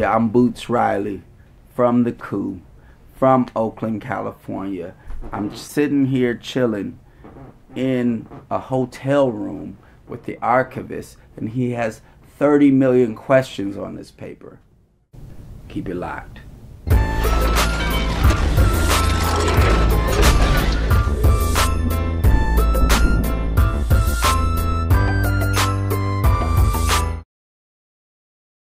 Yeah, I'm Boots Riley from the coup, from Oakland, California. I'm sitting here chilling in a hotel room with the Archivest, and he has 30 million questions on this paper. Keep it locked.